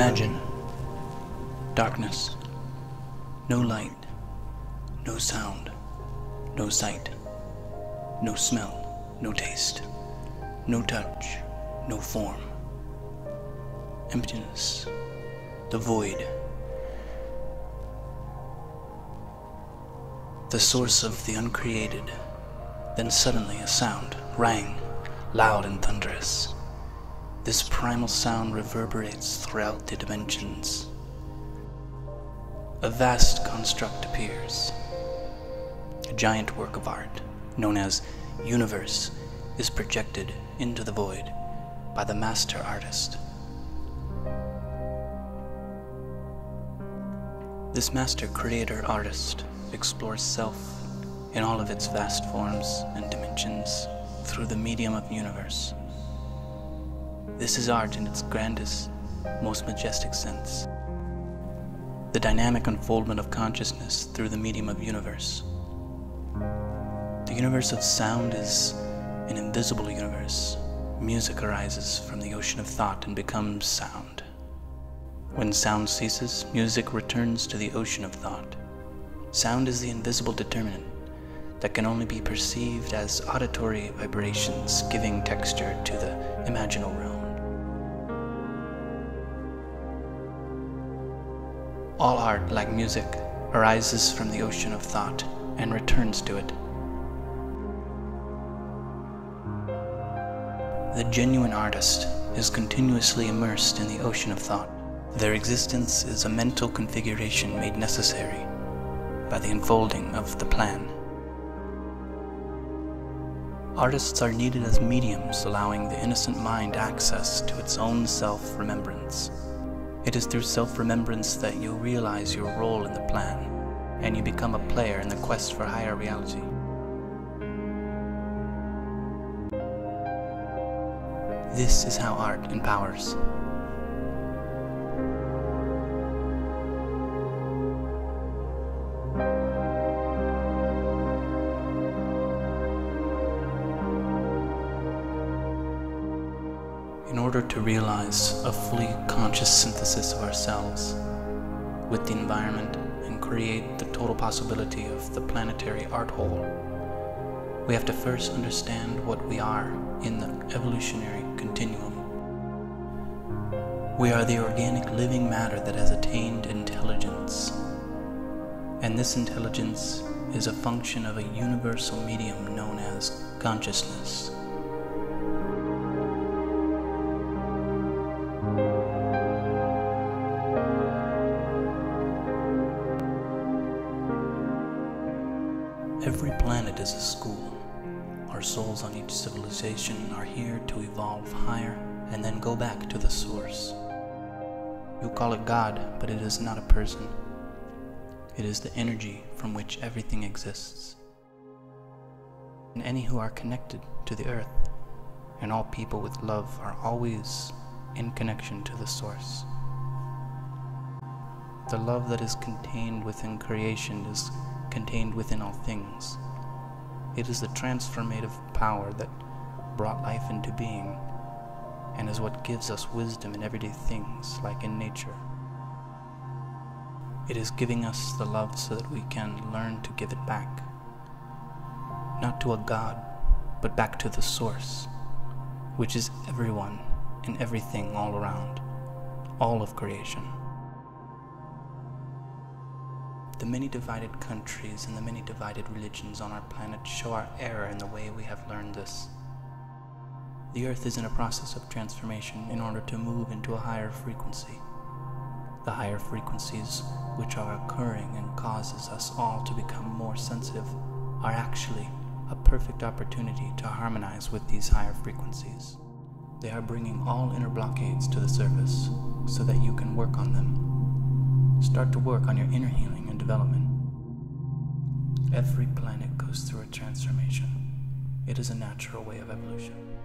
Imagine darkness, no light, no sound, no sight, no smell, no taste, no touch, no form. Emptiness, the void. The source of the uncreated. Then suddenly a sound rang, loud and thunderous. This primal sound reverberates throughout the dimensions. A vast construct appears. A giant work of art, known as Universe, is projected into the void by the master artist. This master creator artist explores self in all of its vast forms and dimensions through the medium of universe. This is art in its grandest, most majestic sense. The dynamic unfoldment of consciousness through the medium of universe. The universe of sound is an invisible universe. Music arises from the ocean of thought and becomes sound. When sound ceases, music returns to the ocean of thought. Sound is the invisible determinant that can only be perceived as auditory vibrations giving texture to the imaginal realm. All art, like music, arises from the ocean of thought and returns to it. The genuine artist is continuously immersed in the ocean of thought. Their existence is a mental configuration made necessary by the unfolding of the plan. Artists are needed as mediums allowing the innocent mind access to its own self-remembrance. It is through self-remembrance that you realize your role in the plan, and you become a player in the quest for higher reality. This is how art empowers. Realize a fully conscious synthesis of ourselves with the environment and create the total possibility of the planetary art whole, we have to first understand what we are in the evolutionary continuum. We are the organic living matter that has attained intelligence. And this intelligence is a function of a universal medium known as consciousness. Our souls on each civilization are here to evolve higher and then go back to the source. You call it God, but it is not a person. It is the energy from which everything exists. And any who are connected to the earth and all people with love are always in connection to the source. The love that is contained within creation is contained within all things. It is the transformative power that brought life into being and is what gives us wisdom in everyday things like in nature. It is giving us the love so that we can learn to give it back. Not to a God, but back to the source, which is everyone and everything all around, all of creation. The many divided countries and the many divided religions on our planet show our error in the way we have learned this. The Earth is in a process of transformation in order to move into a higher frequency. The higher frequencies which are occurring and causes us all to become more sensitive are actually a perfect opportunity to harmonize with these higher frequencies. They are bringing all inner blockades to the surface so that you can work on them. Start to work on your inner healing development. Every planet goes through a transformation. It is a natural way of evolution.